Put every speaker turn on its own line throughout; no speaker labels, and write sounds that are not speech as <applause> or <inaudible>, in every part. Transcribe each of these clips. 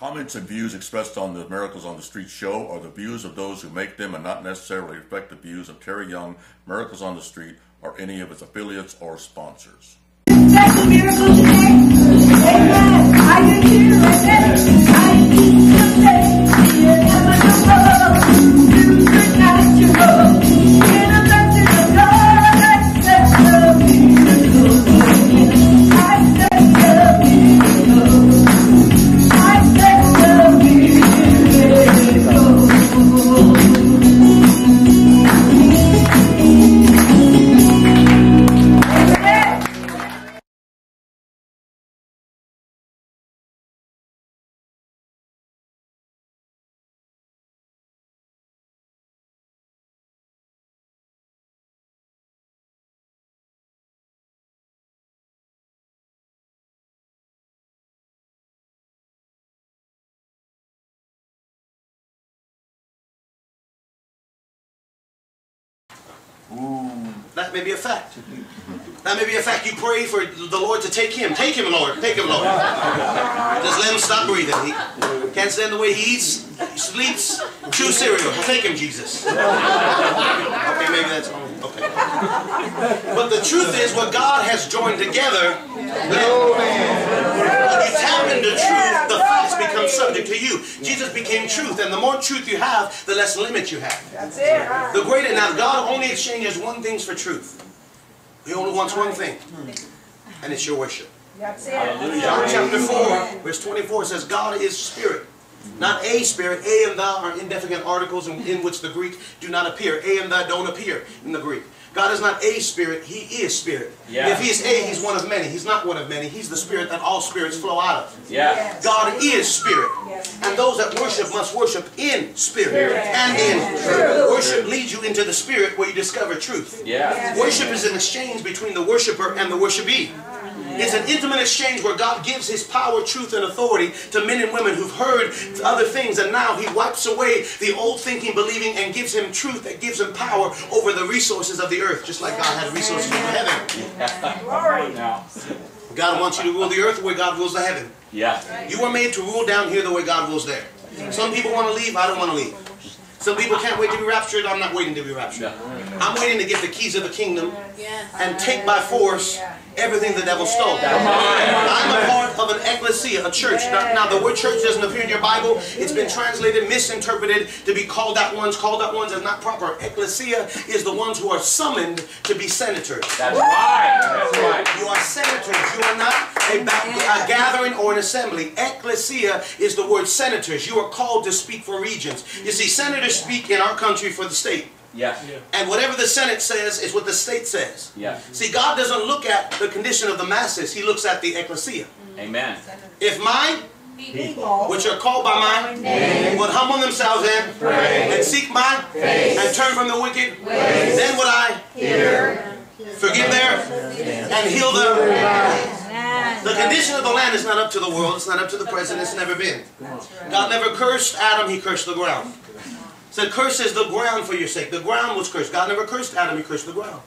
Comments and views expressed on the Miracles on the Street show are the views of those who make them and not necessarily reflect the views of Terry Young, Miracles on the Street, or any of its affiliates or sponsors.
That's a. Amen. I. I
may be a fact. That may be a fact. You pray for the Lord to take him. Take him, Lord. Take him, Lord. Just let him stop breathing. He can't stand the way he eats, sleeps, chews cereal. Take him, Jesus. Okay, maybe that's okay. But the truth is, what God has joined together, when you tap into truth, the facts become subject to you. Jesus became truth, and the more truth you have, the less limit you have.
That's it.
The greater now, God only exchanges one thing for truth. He only wants one thing, and it's your worship.
That's it.
John chapter 4, verse 24 says, God is spirit. Not a spirit. A and thou are indefinite articles in, in which the Greek do not appear. A and thou don't appear in the Greek. God is not a spirit, He is spirit.
Yeah.
If He is a, He's one of many. He's not one of many. He's the spirit that all spirits flow out of.
Yeah.
God is spirit.
Yes.
And those that worship must worship in spirit
Spirit.
and in truth. Worship leads you into the spirit where you discover truth.
Yeah.
Worship is an exchange between the worshiper and the worshipee. It's an intimate exchange where God gives His power, truth, and authority to men and women who've heard other things, and now He wipes away the old thinking, believing, and gives him truth that gives him power over the resources of the earth, just like God had resources over heaven.
Glory.
Now. <laughs>
God wants you to rule the earth the way God rules the heaven.
Yeah.
You were made to rule down here the way God rules there. Some people want to leave, I don't want to leave. Some people can't wait to be raptured, I'm not waiting to be raptured. I'm waiting to get the keys of the kingdom and take by force everything the devil stole. I'm a part of an ecclesia, a church. Now, now, the word church doesn't appear in your Bible. It's been translated, misinterpreted to be called out ones. Called out ones is not proper. Ecclesia is the ones who are summoned to be senators.
That's right. That's right.
You are senators. You are not a, ba- a gathering or an assembly. Ecclesia is the word senators. You are called to speak for regions. You see, senators speak in our country for the state.
Yeah.
And whatever the Senate says is what the state says.
Yeah.
See, God doesn't look at the condition of the masses. He looks at the ecclesia. Mm.
Amen.
If my,
People.
which are called by my name, would humble themselves and and seek my and turn from the wicked, then would I hear, forgive their and heal their The condition of the land is not up to the world. It's not up to the president. It's never been. God never cursed Adam. He cursed the ground. Said, curse is the ground for your sake. The ground was cursed. God never cursed Adam. He cursed the ground.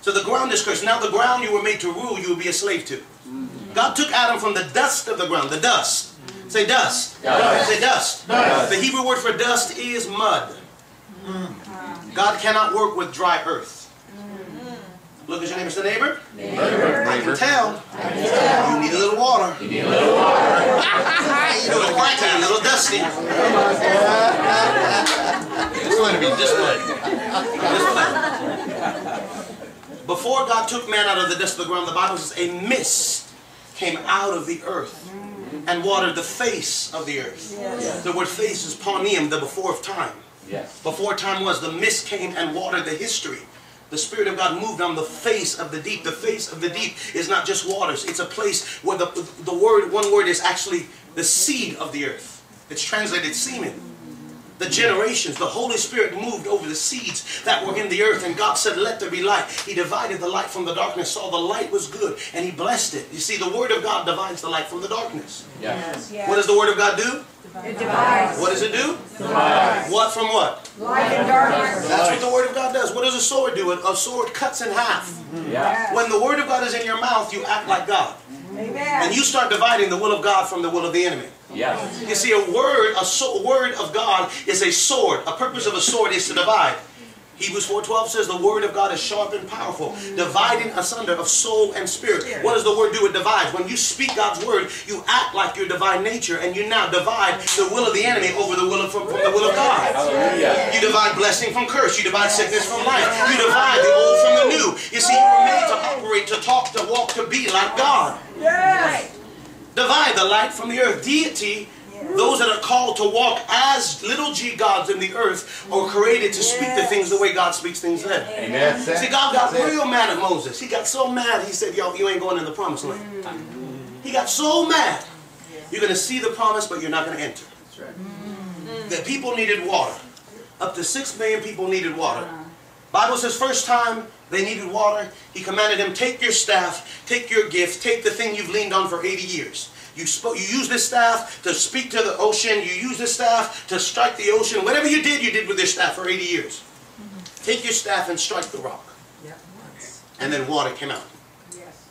So the ground is cursed. Now the ground you were made to rule, you will be a slave to. God took Adam from the dust of the ground. The dust. Say dust.
Dust.
Say dust. The Hebrew word for dust is mud. Mm. God cannot work with dry earth. Look at your neighbor. Say neighbor. I can tell. I can tell. You need a little water. You need a little water. <laughs> Little cracky, a little dusty. <laughs> It's going to be this way. This way. Before God took man out of the dust of the ground, the Bible says a mist came out of the earth and watered the face of the earth. The word face is panim, the before of time.
Yes.
Before time was, the mist came and watered the history. The Spirit of God moved on the face of the deep. The face of the deep is not just waters. It's a place where the, the word, one word is actually the seed of the earth. It's translated semen. The generations, the Holy Spirit moved over the seeds that were in the earth, and God said, Let there be light. He divided the light from the darkness, saw the light was good, and He blessed it. You see, the Word of God divides the light from the darkness.
Yeah.
What does the Word of God do?
It divides
What does it do?
Divide.
What from what?
light and darkness.
That's what the Word of God does. What does a sword do? A a sword cuts in half.
Yeah.
When the Word of God is in your mouth, you act like God.
Amen.
And you start dividing the will of God from the will of the enemy.
Yes.
You see, a word, a so, word of God is a sword. A purpose of a sword is to divide. Hebrews 4.12 says the word of God is sharp and powerful, mm. dividing asunder of soul and spirit. What does the word do? It divides. When you speak God's word, you act like your divine nature, and you now divide the will of the enemy over the will of, from, from the will of God.
Hallelujah.
You divide blessing from curse. You divide sickness from life. You divide the old from the new. You see, you were made to operate, to talk, to walk, to be like God. Yes. Divide the light from the earth. Deity, those that are called to walk as little g gods in the earth, are created to speak the things the way God speaks things then.
Amen.
See, God got real mad at Moses. He got so mad, he said, Yo, you ain't going in the promised land. He got so mad. You're going to see the promise, but you're not going to enter. The people needed water. Up to six million people needed water. Bible says first time they needed water, he commanded them, take your staff, take your gift, take the thing you've leaned on for 80 years. You, spoke, you use this staff to speak to the ocean. You use this staff to strike the ocean. Whatever you did, you did with this staff for 80 years. Take your staff and strike the rock. And then water came out. Yes.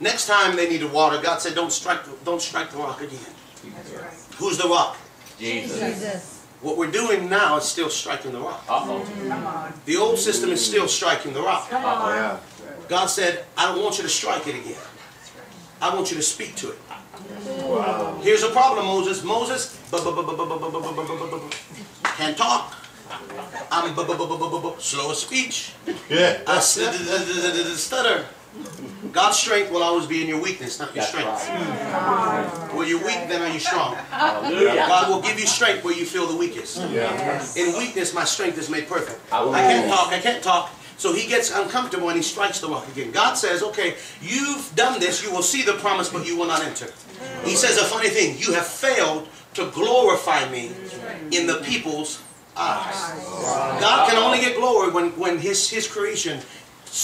Next time they needed water, God said, don't strike, the- don't strike the rock again. Right. Who's the rock?
Jesus.
What we're doing now is still striking the rock.
Uh-oh.
The old system is still striking the rock.
Uh-oh.
God said, I don't want you to strike it again. I want you to speak to it. Wow. Here's a problem, Moses. Moses can't talk. I'm slow of speech.
Yeah.
I stutter. God's strength will always be in your weakness, not your
That's
strength.
Right.
Where you're weak, then are you strong. God will give you strength where you feel the weakest. In weakness, my strength is made perfect. I can't talk, I can't talk. So he gets uncomfortable and he strikes the rock again. God says, okay, you've done this, you will see the promise, but you will not enter. He says a funny thing, you have failed to glorify me in the people's eyes. God can only get glory when, when his, his creation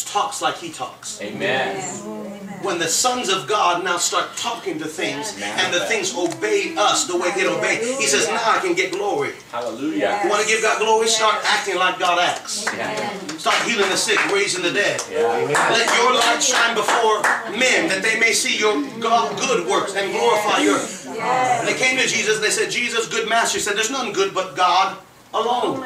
talks like he talks.
Amen.
When the sons of God now start talking to things and the things obey us the way it obeyed. He says, now I can get glory.
Hallelujah.
You want to give God glory? Start acting like God acts.
Yeah.
Start healing the sick, raising the dead.
Yeah.
Let your light shine before men that they may see your God good works and glorify your. And they came to Jesus. They said, Jesus, good master. He said, There's none good but God alone.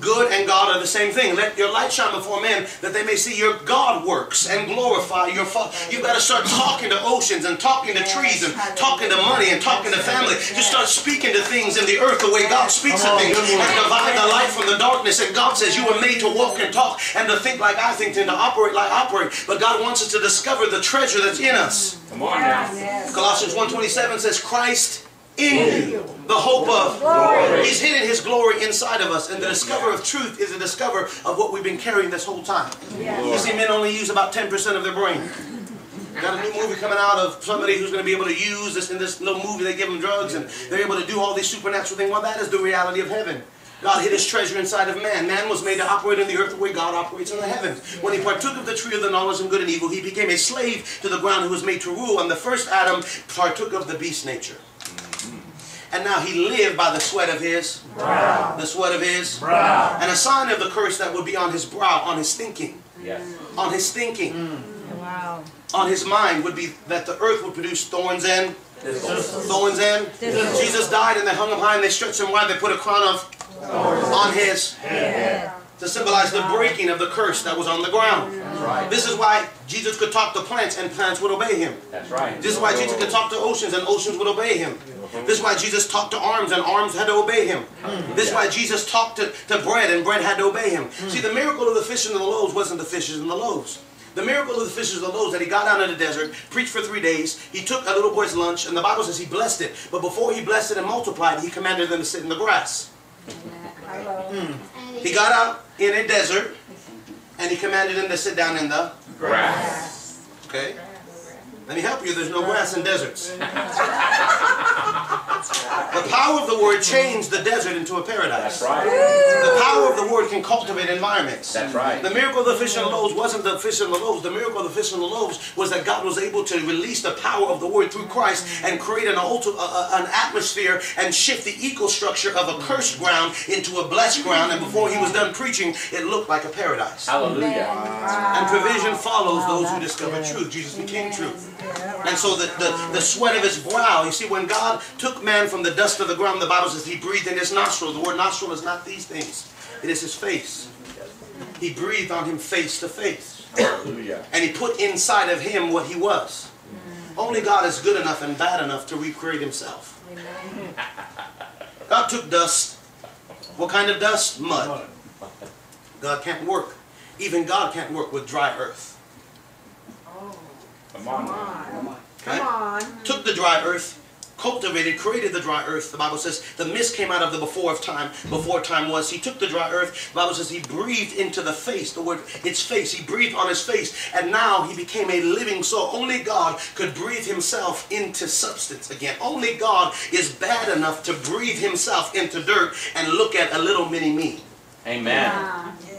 Good and God are the same thing. Let your light shine before men that they may see your God works and glorify your Father. You've got to start talking to oceans and talking to trees and talking to money and talking to family. Just start speaking to things in the earth the way God speaks to things and divide the light from the darkness. And God says you were made to walk and talk and to think like I think and to operate like I operate. But God wants us to discover the treasure that's in us.
Come on now.
Colossians 1.27 says, Christ in you, the hope of He's hidden His glory inside of us, and the discover of truth is a discover of what we've been carrying this whole time. You see, men only use about 10% of their brain. Got a new movie coming out of somebody who's going to be able to use this in this little movie. They give them drugs, and they're able to do all these supernatural things. Well, that is the reality of heaven. God hid his treasure inside of man. Man was made to operate in the earth the way God operates in the heavens. When he partook of the tree of the knowledge of good and evil, he became a slave to the ground who was made to rule. And the first Adam partook of the beast nature. And now he lived by the sweat of his brow. The sweat of his brow. And a sign of the curse that would be on his brow, on his thinking,
Yes.
on his thinking,
Wow.
on his mind would be that the earth would produce thorns and thorns and Jesus died and they hung him high and they stretched him wide. They put a crown of on his
Yeah.
To symbolize the breaking of the curse that was on the ground.
That's right.
This is why Jesus could talk to plants and plants would obey him.
That's right.
This is why Jesus could talk to oceans and oceans would obey him. This is why Jesus talked to arms and arms had to obey him. This is why Jesus talked to, to bread and bread had to obey him. See, the miracle of the fish and the loaves wasn't the fishes and the loaves. The miracle of the fishes and the loaves that he got out in the desert, preached for three days. He took a little boy's lunch, and the Bible says he blessed it. But before he blessed it and multiplied, he commanded them to sit in the grass. Hmm. He got out in a desert, and he commanded them to sit down in the
Grass.
Okay? Let me help you. There's no grass in deserts. <laughs> the power of the word changed the desert into a paradise.
That's right.
The power of the word can cultivate environments.
That's right.
The miracle of the fish and the loaves wasn't the fish and the loaves. The miracle of the fish and the loaves was that God was able to release the power of the word through Christ and create an, ulti- uh, an atmosphere and shift the ecostructure of a cursed ground into a blessed ground. And before he was done preaching, it looked like a paradise.
Hallelujah.
And provision follows those who discover truth. Jesus became truth. And so the, the, the sweat of his brow, you see, when God took man from the dust of the ground, the Bible says he breathed in his nostril. The word nostril is not these things, it is his face. He breathed on him face to face. And he put inside of him what he was. Only God is good enough and bad enough to recreate himself. God took dust. What kind of dust? Mud. God can't work. Even God can't work with dry earth.
Come on. now.
Okay?
Come on.
Took the dry earth, cultivated, created the dry earth. The Bible says the mist came out of the before of time. Before time was. He took the dry earth. The Bible says he breathed into the face. The word, its face. He breathed on his face. And now he became a living soul. Only God could breathe himself into substance again. Only God is bad enough to breathe himself into dirt and look at a little mini me.
Amen.
Amen.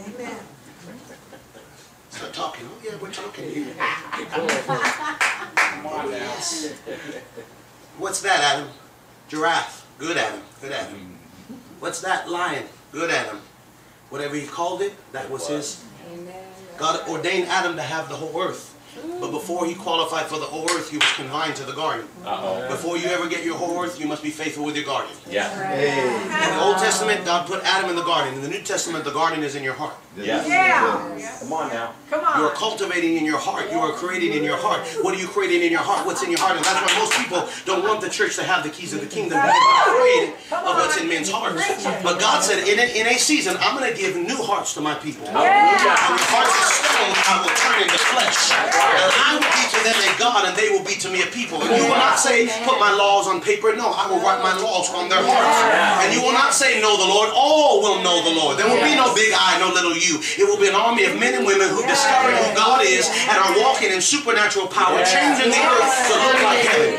Start talking. Oh yeah, we're talking.
Come on now.
What's that, Adam? Giraffe. Good Adam. Good Adam. What's that? Lion. Good Adam. Whatever he called it, that was his. God ordained Adam to have the whole earth. But before he qualified for the whole earth, he was confined to the garden.
Uh-oh.
Before you ever get your whole earth, you must be faithful with your garden.
Yeah.
In the Old Testament, God put Adam in the garden. In the New Testament, the garden is in your heart.
Yeah.
Yeah.
Come on now.
Come on.
You are cultivating in your heart. You are creating in your heart. What are you creating in your heart? What's in your heart? And that's why most people don't want the church to have the keys of the kingdom. They're afraid of what's in men's hearts. But God said, in a, in a season, I'm going to give new hearts to my people. And
Hallelujah.
the hearts of stone I will turn into flesh. I will be to them a God, and they will be to me a people. And you will not say, put my laws on paper. No, I will write my laws on their hearts. And you will not say, know the Lord. All will know the Lord. There will be no big I, no little you. It will be an army of men and women who discover who God is and are walking in supernatural power, changing the earth to look like heaven.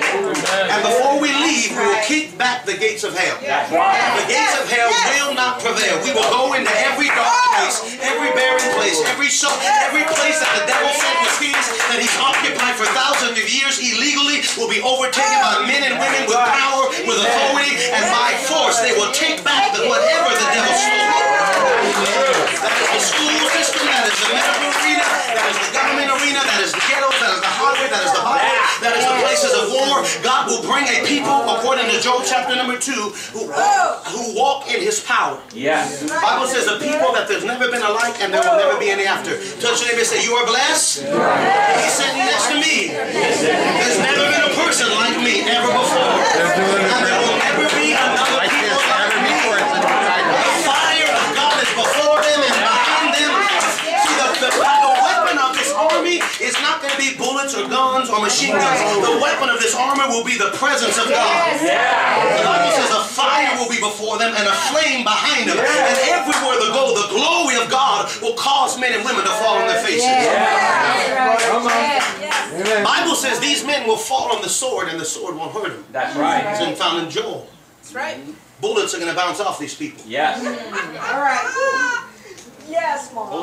And before we leave, we will kick back the gates of hell. The gates of hell will not prevail. We will go into every dark place, every barren place, every so, every place that the devil sent that he's occupied for thousands of years illegally will be overtaken by men and women with power, with authority, and by force. They will take back whatever the devil stole. That is the school system, that is the medical that is the government arena, that is the ghettos, that is the highway, that is the Bible, that is the places of war. God will bring a people, according to Joel chapter number 2, who, who walk in his power.
Yes.
The Bible says a people that there's never been a like and there will never be any after. Touch your neighbor and say, You are blessed. He's sitting next to me. There's never been a person like me ever before. And there will is not to be bullets or guns or machine guns. The weapon of this armor will be the presence of God. The Bible says a fire will be before them and a flame behind them. And everywhere they go, the glory of God will cause men and women to fall on their faces. Bible says these men will fall on the sword and the sword won't hurt them.
That's right.
It's in found in Joel.
That's right.
Bullets are going to bounce off these people.
Yes. Mm.
All right.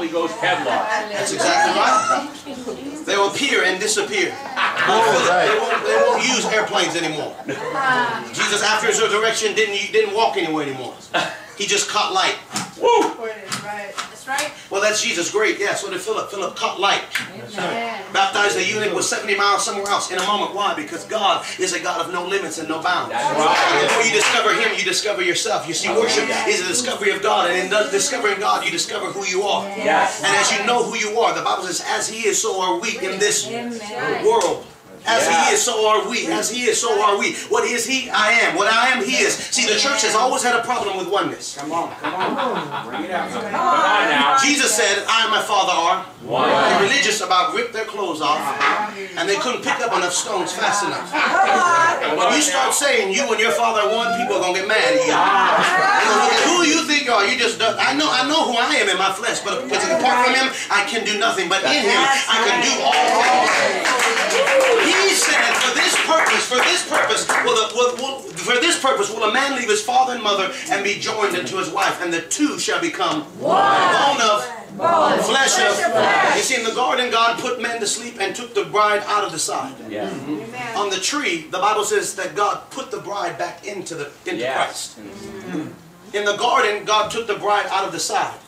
Yes, Mom.
Holy Ghost headlock.
That's exactly right. They will appear and disappear. They won't, they won't use airplanes anymore. Jesus, after his resurrection, didn't didn't walk anywhere anymore. He just caught light.
Woo!
That's right.
Well, that's Jesus. Great. Yeah, so did Philip. Philip caught light. Baptized a eunuch was 70 miles somewhere else in a moment. Why? Because God is a God of no limits and no bounds.
That's right.
And the more you discover Him, you discover yourself. You see, worship is a discovery of God, and in the- discovering God, you discover who you are.
Yes.
And as you know who you are, the Bible says, as He is, so are we in this world. As
Yeah.
He is, so are we. As He is, so are we. What is He? I am. What I am, He is. See, the church has always had a problem with oneness.
Come on. Come on. Bring it out. Come on now.
Jesus said, I and my Father are.
One.
The religious about ripped their clothes off, and they couldn't pick up enough stones fast enough. When you start saying you and your father are one, people are gonna get mad at you. They're gonna look at, Who you think you are? You just don't- I know I know who I am in my flesh, but but apart from him, I can do nothing. But in him, I can do all things. He said, for this purpose, for this purpose, will, the, will, will for this purpose will a man leave his father and mother and be joined unto his wife, and the two shall become bone of flesh of. You see, in the garden, God put men to sleep and took the bride out of the side.
Yes. Mm-hmm.
On the tree, the Bible says that God put the bride back into the into
Yes.
Christ. In the garden, God took the bride out of the side.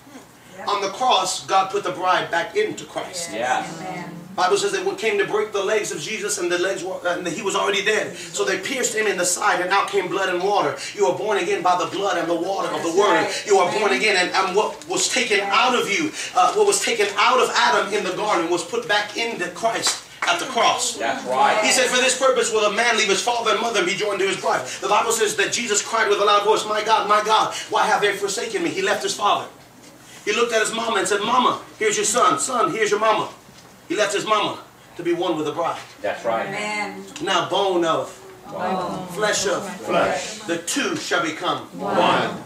On the cross, God put the bride back into Christ.
Yes.
Bible says they came to break the legs of Jesus and the legs were, and he was already dead. So they pierced him in the side and out came blood and water. You are born again by the blood and the water of the word. You are born again and, and what was taken out of you, uh, what was taken out of Adam in the garden was put back into Christ at the cross.
That's right.
He said, For this purpose will a man leave his father and mother and be joined to his wife. The Bible says that Jesus cried with a loud voice, My God, my God, why have they forsaken me? He left his father. He looked at his mama and said, Mama, here's your son. Son, here's your mama. He left his mama to be one with the bride.
That's right.
Amen.
Now bone of, flesh of,
Flesh.
the two shall become.
One.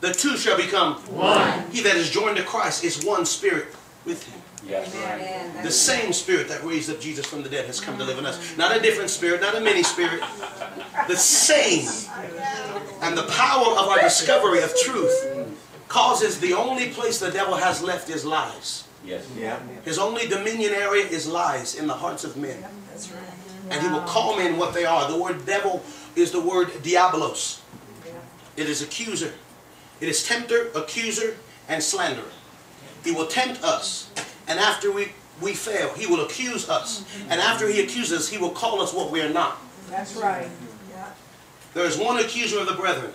The two shall become.
One.
He that is joined to Christ is one spirit with him.
Yes.
Amen.
The same spirit that raised up Jesus from the dead has come to live in us. Not a different spirit, not a mini spirit. The same. And the power of our discovery of truth causes the only place the devil has left is lies.
Yes.
Yeah.
His only dominion area is lies in the hearts of men.
That's right.
And he will call men what they are. The word devil is the word diabolos. It is accuser. It is tempter, accuser, and slanderer. He will tempt us. And after we, we fail, he will accuse us. And after he accuses us, he will call us what we are not.
That's right. Yeah.
There is one accuser of the brethren.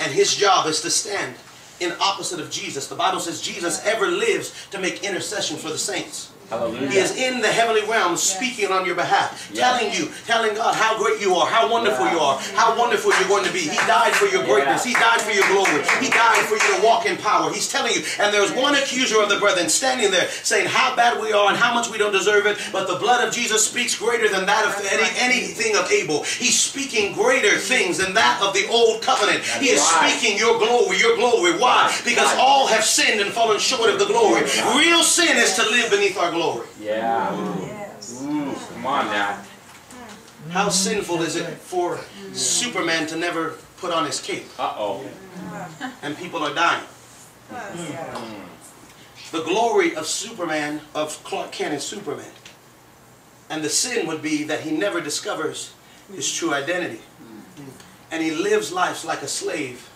And his job is to stand in opposite of Jesus. The Bible says Jesus ever lives to make intercession for the saints. He is in the heavenly realm speaking on your behalf,
Yes.
telling you, telling God how great you are, how wonderful you are, how wonderful you're going to be. He died for your greatness. He died for your glory. He died for you to walk in power. He's telling you. And there's one accuser of the brethren standing there saying how bad we are and how much we don't deserve it. But the blood of Jesus speaks greater than that of any, anything of Abel. He's speaking greater things than that of the old covenant. He is
right.
speaking your glory, your glory. Why? Because
Right.
all have sinned and fallen short of the glory. Real sin is to live beneath our glory.
Yeah.
Yes.
Ooh, come on now.
How sinful is it for Superman to never put on his cape
Uh oh.
and people are dying? The glory of Superman, of Clark Kent and Superman. And the sin would be that he never discovers his true identity. And he lives life like a slave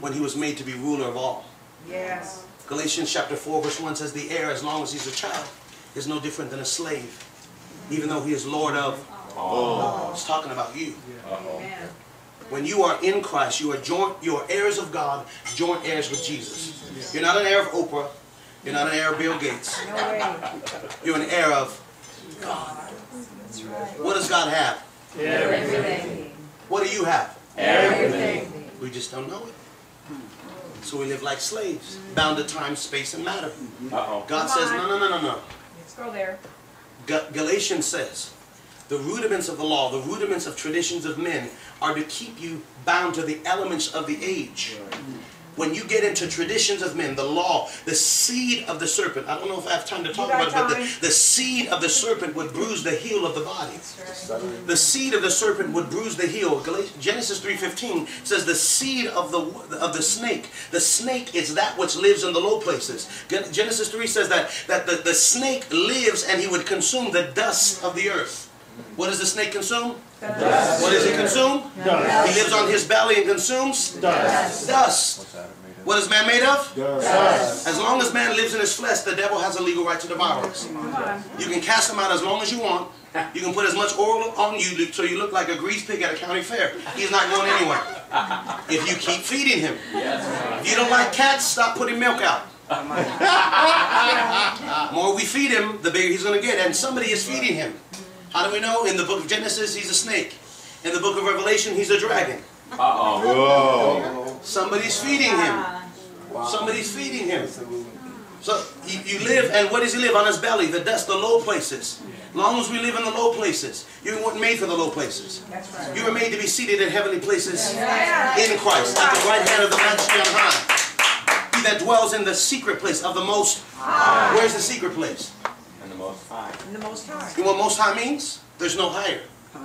when he was made to be ruler of all.
Yes.
Galatians chapter 4 verse 1 says the heir as long as he's a child is no different than a slave. Even though he is Lord of oh. all. It's talking about you. When you are in Christ, you are joint, you are heirs of God, joint heirs with Jesus. You're not an heir of Oprah. You're not an heir of Bill Gates. You're an heir of
God.
what does God have?
Everything.
What do you have?
Everything.
We just don't know it. So we live like slaves, bound to time, space, and matter. God says, no, no, no, no, no.
Let's there.
Ga- Galatians says, the rudiments of the law, the rudiments of traditions of men, are to keep you bound to the elements of the age. When you get into traditions of men, the law, the seed of the serpent, I don't know if I have time to talk about it, but the, the seed of the serpent would bruise the heel of the body. The seed of the serpent would bruise the heel. Genesis 3.15 says the seed of the of the snake. The snake is that which lives in the low places. Genesis 3 says that, that the, the snake lives and he would consume the dust of the earth. What does the snake consume? Dust. What does he consume?
Dust.
He lives on his belly and consumes
Dust.
dust. What is man made of?
Dust.
As long as man lives in his flesh, the devil has a legal right to devour us. You can cast him out as long as you want. You can put as much oil on you so you look like a grease pig at a county fair. He's not going anywhere. If you keep feeding him. If you don't like cats, stop putting milk out. <laughs> more we feed him, the bigger he's going to get. And somebody is feeding him. How do we know? In the book of Genesis, he's a snake. In the book of Revelation, he's a dragon.
Uh-oh.
Somebody's feeding him. Somebody's feeding him. So you, you live, and what does he live? On his belly, the dust, the low places. Long as we live in the low places, you weren't made for the low places.
That's right.
You were made to be seated in heavenly places
Yeah.
in Christ, at the right hand of the Majesty on high. He that dwells in the secret place of the Most High. Where's the secret place?
And the most high.
In the Most High.
You know what Most High means? There's no higher.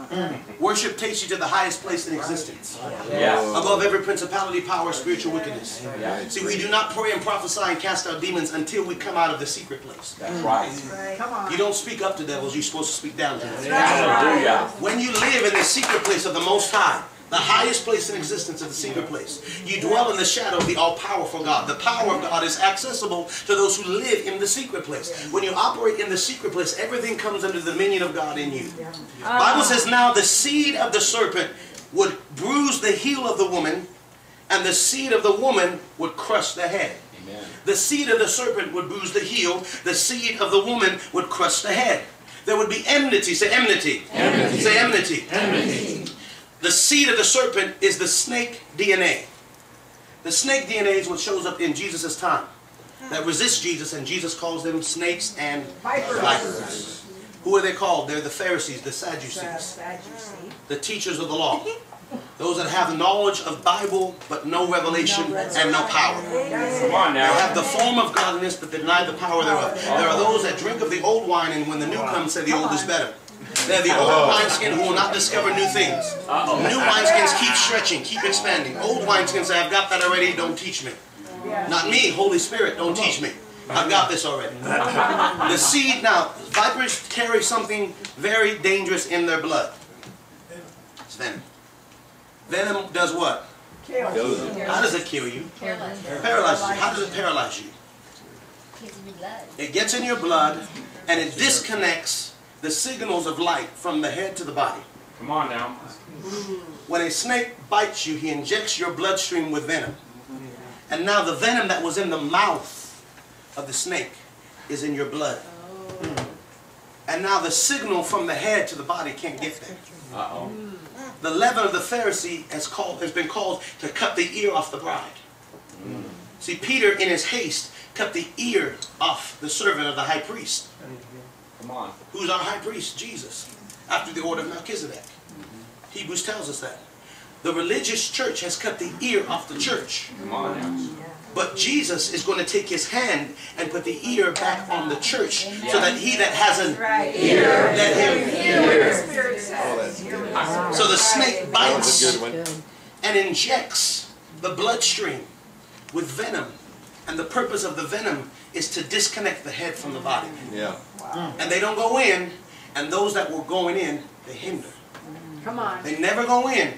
Mm. Worship takes you to the highest place in existence,
Yes.
above every principality, power, spiritual wickedness.
Yeah.
See, we do not pray and prophesy and cast out demons until we come out of the secret place.
That's right.
Right. Come on.
You don't speak up to devils, you're supposed to speak down to them.
Hallelujah.
When you live in the secret place of the Most High, The highest place in existence is the secret place. You dwell in the shadow of the all-powerful God. The power of God is accessible to those who live in the secret place. When you operate in the secret place, everything comes under the dominion of God in you. Ah. Bible says, now the seed of the serpent would bruise the heel of the woman, and the seed of the woman would crush the head.
Amen.
The seed of the serpent would bruise the heel. The seed of the woman would crush the head. There would be enmity. Say enmity. enmity. Say enmity. enmity. The seed of the serpent is the snake DNA. The snake DNA is what shows up in Jesus' time. That resists Jesus, and Jesus calls them snakes and
Vipers.
vipers. Who are they called? They're the Pharisees, the Sadducees, the teachers of the law. Those that have knowledge of Bible but no revelation and no power.
Come on now.
They have the form of godliness but deny the power thereof. There are those that drink of the old wine and when the new comes say the old is better. They're the old wineskin who will not discover new things. New wineskins keep stretching, keep expanding. Old wineskins say, I've got that already, don't teach me. Not me, Holy Spirit, don't teach me. I've got this already. <laughs> The seed, now, vipers carry something very dangerous in their blood. It's venom. Venom does what?
Kills.
How does it kill you?
Paralyzed.
Paralyzes you. How does it paralyze you?
Kids in your blood.
It gets in your blood and it disconnects the signals of light from the head to the body.
Come on now.
When a snake bites you, he injects your bloodstream with venom. And now the venom that was in the mouth of the snake is in your blood. And now the signal from the head to the body can't get there.
Uh-oh.
The leaven of the Pharisee has, called, has been called to cut the ear off the bride. Mm. See, Peter, in his haste, cut the ear off the servant of the high priest.
Come on.
Who's our high priest? Jesus, after the order of Melchizedek. Hebrews tells us that. The religious church has cut the ear off the church.
Come on now.
But Jesus is going to take his hand and put the ear back on the church so that he that has an
Right.
ear, let him
Hear what the ah.
So the snake bites and injects the bloodstream with venom. And the purpose of the venom is to disconnect the head from the body.
Yeah. Mm.
And they don't go in, and those that were going in, they hinder.
Come on.
They never go in,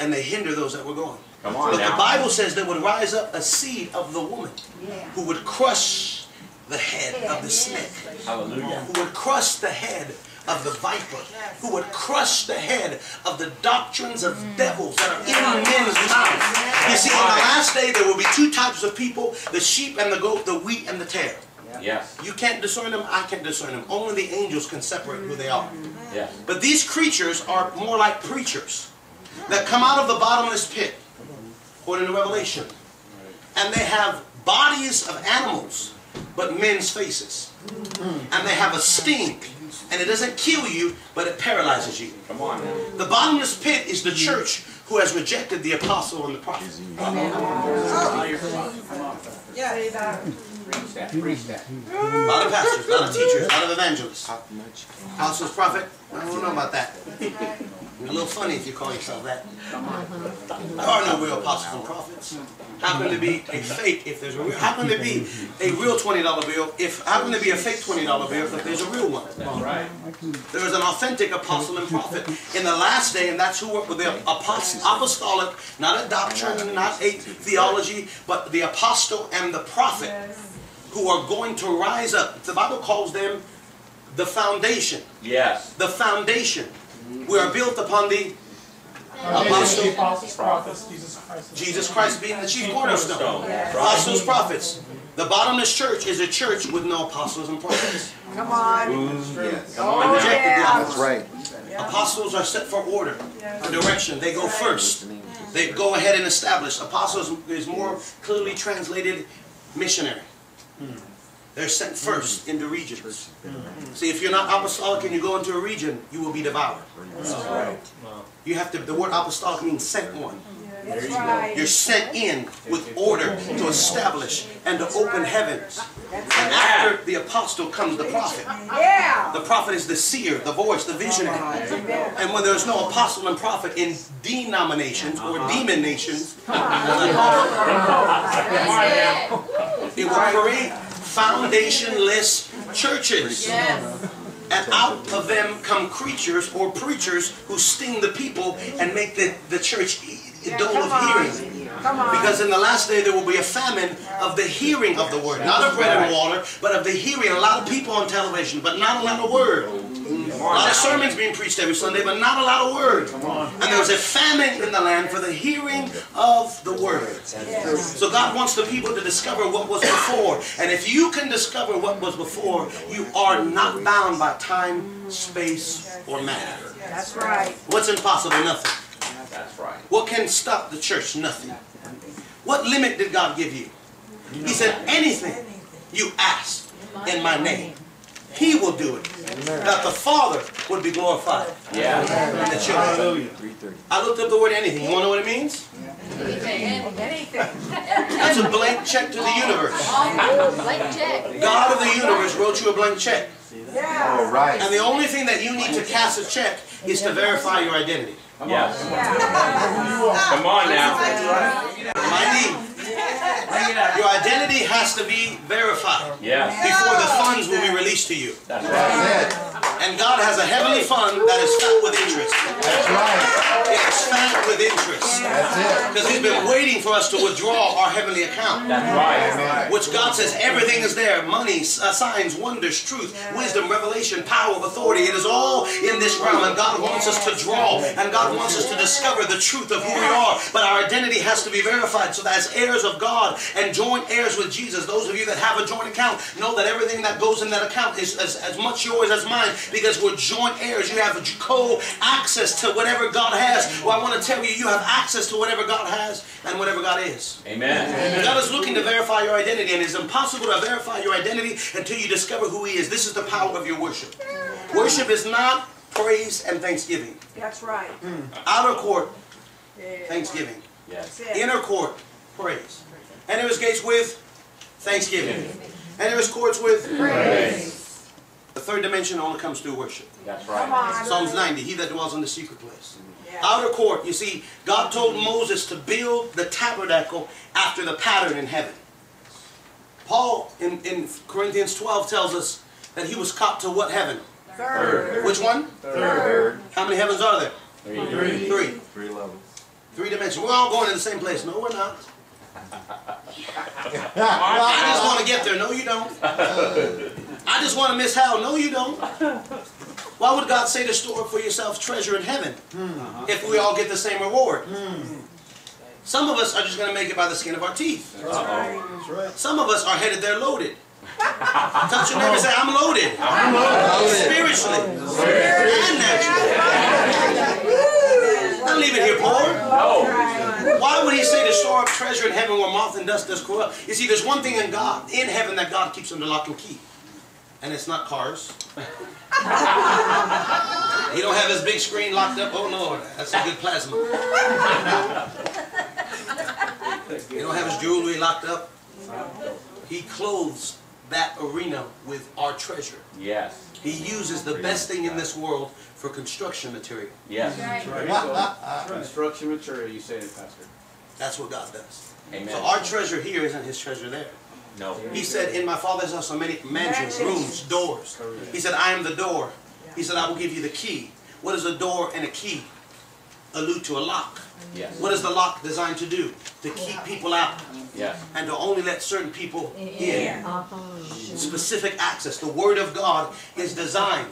and they hinder those that were going.
Come on
But the. Bible says there would rise up a seed of the woman
Yeah.
who would crush the head of the snake,
Hallelujah.
who would crush the head of the viper, who would crush the head of the doctrines of mm. devils that are in men's mouths. You see, on the last day there will be two types of people, the sheep and the goat, the wheat and the tare.
Yes.
You can't discern them, I can't discern them. Only the angels can separate who they are. Mm-hmm.
Yes.
But these creatures are more like preachers that come out of the bottomless pit, according to Revelation. And they have bodies of animals, but men's faces. Mm-hmm. And they have a sting. And it doesn't kill you, but it paralyzes you.
Come on.
The bottomless pit is the church who has rejected the apostle and the prophet.
Yeah. Say that.
Preach that. Preach that.
A lot of pastors, a lot of teachers, a lot of evangelists. Apostles, prophet, I don't know about that. You're a little funny if you call yourself that. There are no real apostles and prophets. Happen to be a fake if there's a real. Happen to be a real twenty dollar bill if happen to be a fake twenty dollar bill if there's a real one. There is an authentic apostle and prophet in the last day, and that's who with the apost- apostolic, not a doctrine, not a theology, but the apostle and the prophet who are going to rise up. The Bible calls them the foundation.
Yes.
The foundation. We are built upon the apostle,
Apostles, prophets, Jesus Christ.
Jesus Christ being the chief cornerstone. Apostles, prophets. The bottomless church is a church with no apostles and prophets.
Come on.
Yes.
Come on now.
Yeah.
That's right.
Apostles are set for order, for direction. They go first. They go ahead and establish. Apostles is more clearly translated missionary. Hmm. They're sent first into mm-hmm. regions. See, if you're not apostolic and you go into a region, you will be devoured. Oh, you have to. The word apostolic means sent one.
That's right.
You're sent in with order to establish and to open heavens.
That's
And
right.
after the apostle comes the prophet.
Yeah.
The prophet is the seer, the voice, the visionary. And when there's no apostle and prophet in denominations or demon nations, <laughs> it will create foundationless churches. And out of them come creatures or preachers who sting the people and make the, the church
Yeah,
dull of hearing.
on. Come on.
Because in the last day there will be a famine of the hearing of the word. Not of bread and water, but of the hearing. A lot of people on television, but not a lot of word. A lot of sermons being preached every Sunday, but not a lot of word. And there was a famine in the land for the hearing of the word. So God wants the people to discover what was before. And if you can discover what was before, you are not bound by time, space, or matter.
That's right.
What's impossible? Nothing.
That's right.
What can stop the church? Nothing. What limit did God give you? He said, anything you ask in my name, He will do it. That the Father would be glorified
Yeah.
in the children. I looked up the word anything. You want to know what it means?
Anything.
That's a blank check to the universe.
Blank check.
God of the universe wrote you a blank check.
Yeah.
right.
And the only thing that you need to cast a check is to verify your identity.
Yes.
Yeah.
Come on now.
My need. Your identity has to be verified
Yes.
before the funds will be released to you.
That's right.
That's it.
And God has a heavenly fund that is fat with interest.
That's right.
It's fat with interest.
That's it.
Because He's been waiting for us to withdraw our heavenly account.
That's right.
Which God says everything is there money, uh, signs, wonders, truth, wisdom, revelation, power, of authority. It is all in this realm. And God wants us to draw and God wants us to discover the truth of who we are. But our identity has to be verified so that as heirs of God and joint heirs with Jesus, those of you that have a joint account know that everything that goes in that account is as, as much yours as mine because we're joint heirs. You have co access to whatever God has. Well, I want to tell you, you have access to whatever God has and whatever God is.
Amen.
God is looking to verify your identity, and it's impossible to verify your identity until you discover who He is. This is the power of your worship. Worship is not praise and thanksgiving.
That's right. Mm.
Outer court,
Yeah.
thanksgiving.
Yes.
Inner court, praise. Enter His gates with thanksgiving. Enter His courts with
Praise.
The third dimension only comes through worship.
That's
Come
right.
on.
Psalms 90, He that dwells in the secret place.
Yeah.
Outer court, you see, God told Moses to build the tabernacle after the pattern in heaven. Paul in, in Corinthians 12 tells us that he was caught to what heaven?
Third.
Which one?
Third.
How many heavens are there?
Three.
Three.
Three levels.
Three dimensions. We're all going to the same place. No, we're not. <laughs> I just want to get there. No, you don't. <laughs> I just want to miss hell. No, you don't. Why would God say to store up for yourself treasure in heaven hmm. if we all get the same reward? Hmm. Some of us are just going to make it by the skin of our teeth. That's right. Some of us are headed there loaded. Touch your neighbor and say, I'm loaded.
I'm loaded.
Spiritually and naturally. Don't leave it here poor.
No.
Why would he say to store up treasure in heaven where moth and dust does corrupt? You see, there's one thing in God, in heaven, that God keeps under lock and key. And it's not cars. <laughs> he don't have his big screen locked up. Oh no, that's a good plasma. he don't have his jewelry locked up. He clothes that arena with our treasure.
Yes.
He uses the best thing in this world for construction material.
Yes.
There you go. Construction material, you say it, Pastor.
That's what God does.
Amen.
So our treasure here isn't his treasure there.
No.
He said, In my Father's house are many mansions, rooms, doors. He said, I am the door. He said, I will give you the key. What does a door and a key allude to? A lock.
Yes.
What is the lock designed to do? To keep people out
Yes.
and to only let certain people in. Uh-huh. Specific access. The Word of God is designed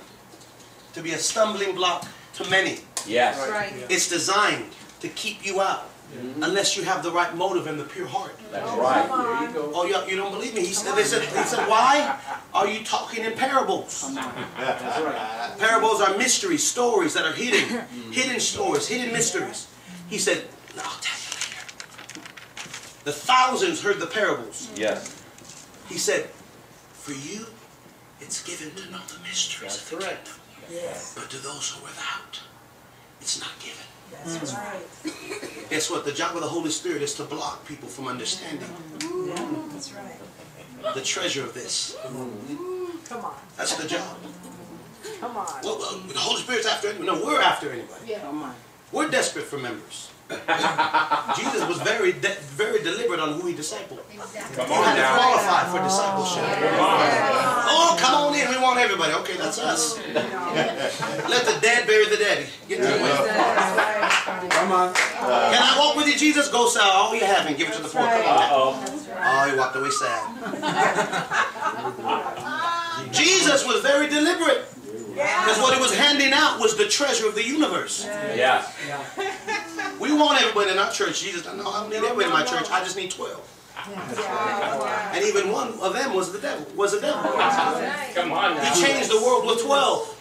to be a stumbling block to many.
Yes.
Right.
It's designed to keep you out Mm-hmm. unless you have the right motive and the pure heart.
That's right.
There you go.
Oh, you, you don't believe me? He said, they said, he said, why are you talking in parables?
That's right.
Parables are mysteries, stories that are hidden, hidden stories, hidden mysteries. He said, I'll tell you later. The thousands heard the parables.
Yes.
He said, for you, it's given to know the mysteries of the
That's correct.
kingdom. But to those who are without, it's not given.
That's mm. right. <laughs>
Guess what? The job of the Holy Spirit is to block people from understanding Yeah,
That's right.
the treasure of this.
Come on.
That's the job.
Come on.
Well, well, the Holy Spirit's after anybody. No, we're after anybody. Yeah.
Come on.
We're desperate for members. <laughs> Jesus was very, de- very deliberate on who he discipled.
Come
He
on
had to
now.
qualify for discipleship. Oh, come on Oh, in. We want everybody. Okay, that's us. Let the dead bury the dead. Get to it.
Come on.
Can I walk with you, Jesus? Go sell all you have and give it to the poor. Come on now.
Uh-oh.
Oh, he walked away sad. Jesus was very deliberate. Because what he was handing out was the treasure of the universe.
Yeah.
We want everybody in our church. Jesus, no, I don't need everybody in my church. I just need 12. And even one of them was the devil. Was the devil.
Come on now.
He changed the world with 12.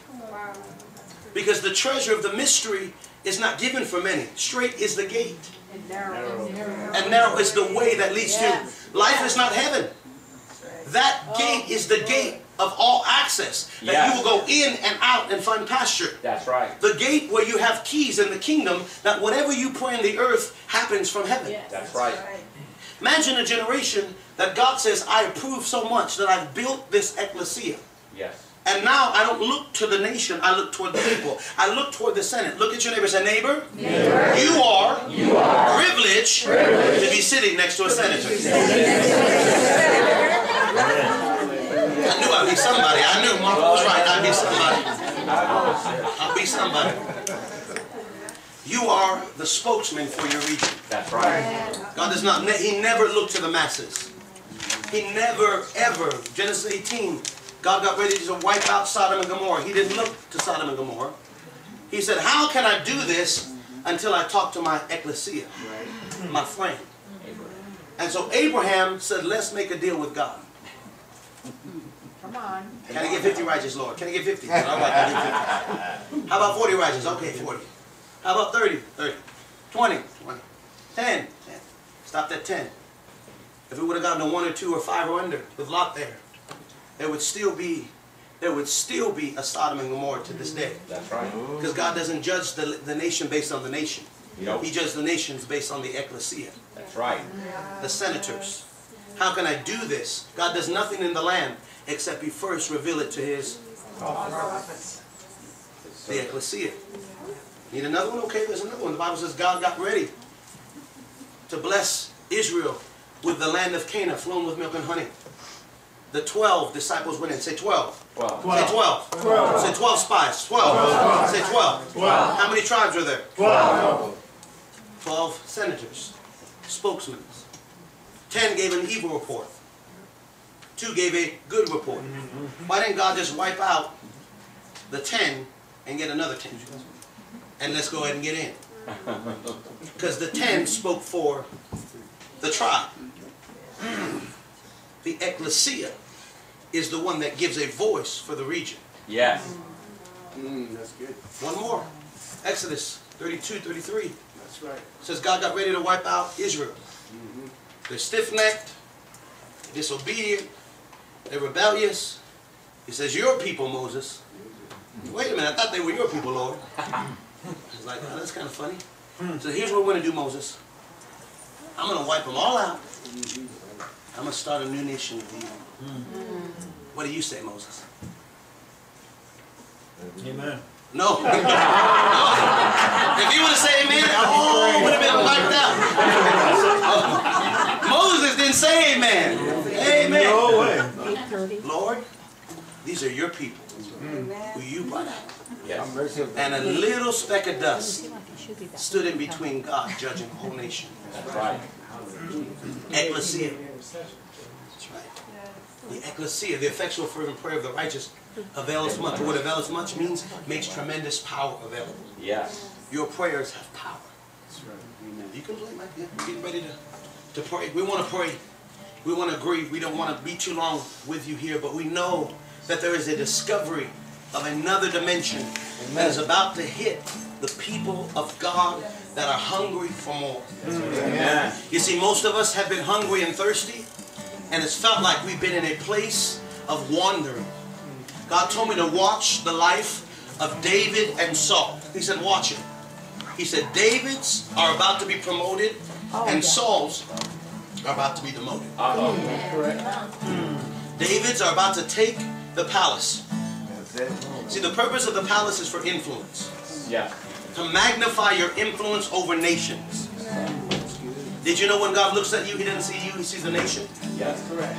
Because the treasure of the mystery is not given for many. Straight is the gate. And narrow is the way that leads to life is not heaven. That oh. gate is the gate of all access. That
Yes.
you will go in and out and find pasture.
That's right.
The gate where you have keys in the kingdom that whatever you pray in the earth happens from heaven.
That's right.
Imagine a generation that God says, I approve so much that I've built this ecclesia.
Yes.
And now I don't look to the nation, I look toward the people. I look toward the Senate. Look at your neighbor. Say, neighbor, you are, you are privileged, to be sitting next to a senator. I knew I'd be somebody. I knew Mark was right. I'd be somebody. I'll be somebody. You are the spokesman for your region.
That's right.
God does not, He never looked to the masses. He never, ever, Genesis 18, God got ready to wipe out Sodom and Gomorrah. He didn't look to Sodom and Gomorrah. He said, how can I do this until I talk to my ecclesia, my friend? And so Abraham said, let's make a deal with God.
Come on.
Can I get 50 righteous, Lord? Can I get 50? All right, I'll get 50. <laughs> How about 40 righteous? Okay, 40. How about 30? 30. 20? 20. 10? 10. Stopped at 10. If we would have gotten to 1 or 2 or 5 or under with Lot there, there would still be there would still be a Sodom and Gomorrah to this day.
That's right.
Because God doesn't judge the, the nation based on the nation.
Nope.
He judges the nations based on the ecclesia,
That's right.
the senators. How can I do this? God does nothing in the land except he first reveal it to his the ecclesia. Need another one? Okay, there's another one. The Bible says God got ready to bless Israel with the land of Canaan flowing with milk and honey. The 12 disciples went in. Say 12.
Well,
Say 12. 12. Say 12 spies. 12. Say 12. 12. How many tribes are there? 12. 12 senators, spokesmen. 10 gave an evil report. 2 gave a good report. Mm-hmm. Why didn't God just wipe out the 10 and get another 10? And let's go ahead and get in. Because the 10 spoke for the tribe. The ecclesia is the one that gives a voice for the region.
yes.
Mm, that's good.
One more. Exodus 32, 33.
That's right.
says God got ready to wipe out Israel. They're stiff-necked, disobedient, they're rebellious. He says, your people, Moses. Wait a minute, I thought they were your people, Lord. <laughs> He's like, oh, that's kind of funny. So here's what we're going to do, Moses. I'm going to wipe them all out. I'm going to start a new nation with you. What do you say, Moses? Mm-hmm.
Amen.
No. <laughs> no. If you would have said amen, oh, would have been wiped out. <laughs> Moses didn't say amen. Amen.
No way.
Lord, these are your people who you brought out.
Yes.
And a little speck of dust stood in between God judging the whole nation.
That's right.
Ecclesia. That's right. The ecclesia, the effectual fervent prayer of the righteous avails much. The word avails much means makes tremendous power available.
Yes.
Your prayers have power. That's right. Amen. You can play, Mike. Yeah, get ready to, to pray. We want to pray. We want to agree. We don't want to be too long with you here, but we know that there is a discovery of another dimension that is about to hit the people of God that are hungry for more.
Amen.
You see, most of us have been hungry and thirsty, and it's felt like we've been in a place of wandering. God told me to watch the life of David and Saul. He said, watch it. He said, David's are about to be promoted, oh, and Saul's are about to be demoted.
Uh-oh.
David's are about to take the palace.
That's.
See, the purpose of the palace is for influence.
Yeah.
to magnify your influence over nations. Did you know when God looks at you, He doesn't see you, He sees the nation?
Yes, correct.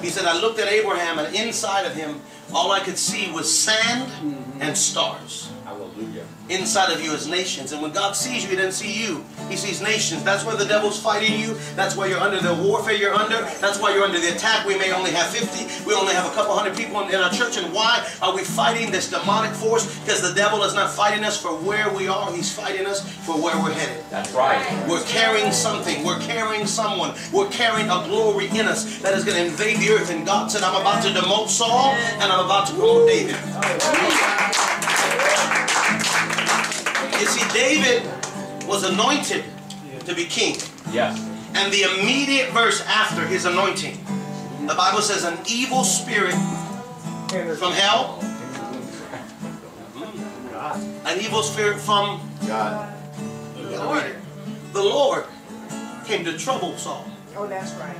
He said, I looked at Abraham, and inside of him, all I could see was sand mm-hmm. and stars.
Hallelujah.
Inside of you is nations. And when God sees you, He doesn't see you. He sees nations. That's where the devil's fighting you. That's why you're under the warfare you're under. That's why you're under the attack. We may only have 50. We only have a couple hundred people in our church. And why are we fighting this demonic force? Because the devil is not fighting us for where we are. He's fighting us for where we're headed.
That's right.
We're carrying something. We're carrying someone. We're carrying a glory in us that is going to invade the earth. And God said, I'm about to demote Saul and I'm about to promote David. You see, David was anointed to be king.
Yes.
And the immediate verse after his anointing, the Bible says, an evil spirit from hell, hmm. an evil spirit from
God.
the Lord came to trouble Saul.
Oh, that's right.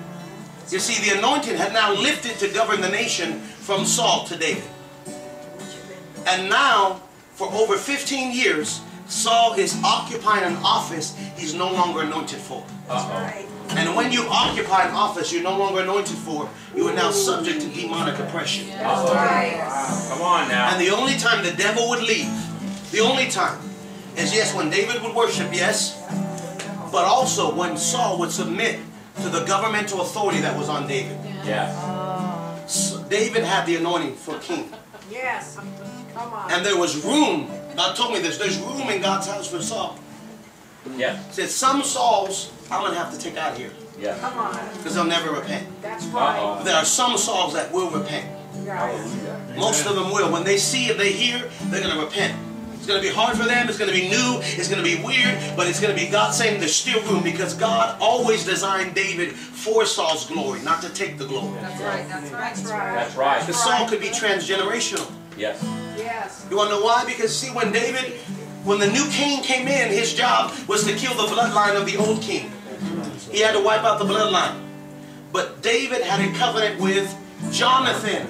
You see, the anointing had now lifted to govern the nation from Saul to David. And now, for over 15 years, Saul is occupying an office he's no longer anointed for.
Uh-oh.
And when you occupy an office you're no longer anointed for, you are now subject to demonic oppression.
Uh-oh. Come on now.
And the only time the devil would leave, the only time, is yes, when David would worship, yes, but also when Saul would submit to the governmental authority that was on David.
Yes.
S- David had the anointing for king.
Yes. Come on.
And there was room. God told me this. There's room in God's house for Saul.
Yeah.
He said, some Sauls I'm going to have to take out of here
Yeah.
Come on.
because they'll never repent.
That's right.
Uh-oh.
There are some Sauls that will repent.
Guys.
Most of them will. When they see it, they hear, they're going to repent. It's going to be hard for them. It's going to be new. It's going to be weird. But it's going to be God saying there's still room because God always designed David for Saul's glory, not to take the glory.
That's right, that's right.
That's right.
That's right.
Because Saul could be transgenerational.
Yes.
Yes.
You want to know why? Because see, when David, when the new king came in, his job was to kill the bloodline of the old king. He had to wipe out the bloodline. But David had a covenant with Jonathan.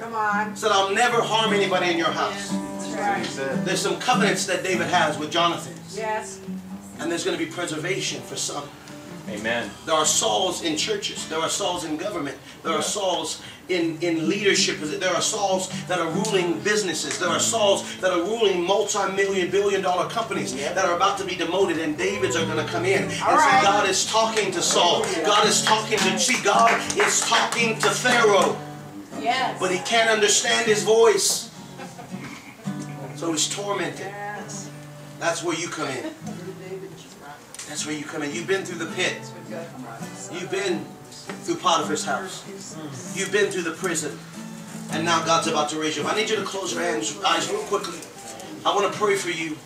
Come on.
Said, I'll never harm anybody in your house.
That's right.
There's some covenants that David has with Jonathan.
Yes.
And there's going to be preservation for some.
Amen.
There are Sauls in churches. There are Sauls in government. There are Sauls in, in leadership. There are Sauls that are ruling businesses. There are Sauls that are ruling multi-million, billion dollar companies that are about to be demoted and Davids are going to come in. And so
right.
God is talking to Saul. God is talking to, see, God is talking to Pharaoh,
Yes.
but he can't understand his voice. So he's tormented.
Yes.
That's where you come in. That's where you come in. You've been through the pit. You've been through Potiphar's house. You've been through the prison. And now God's about to raise you. I need you to close your hands, eyes real quickly. I want to pray for you.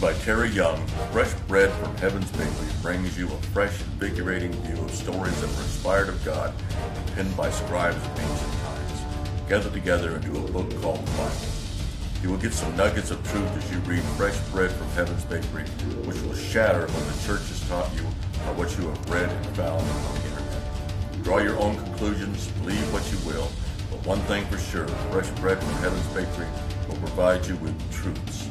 By Terry Young, Fresh Bread from Heaven's Bakery brings you a fresh, invigorating view of stories that were inspired of God and penned by scribes of ancient times, gathered together into a book called the Bible. You will get some nuggets of truth as you read Fresh Bread from Heaven's Bakery, which will shatter what the church has taught you or what you have read and found on the internet. Draw your own conclusions, believe what you will, but one thing for sure, Fresh Bread from Heaven's Bakery will provide you with truths.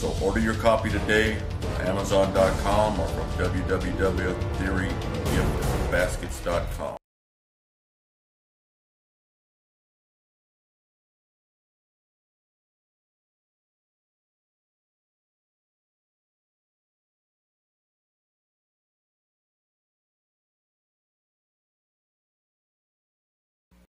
So order your copy today from Amazon.com or from www.theorygiftbaskets.com.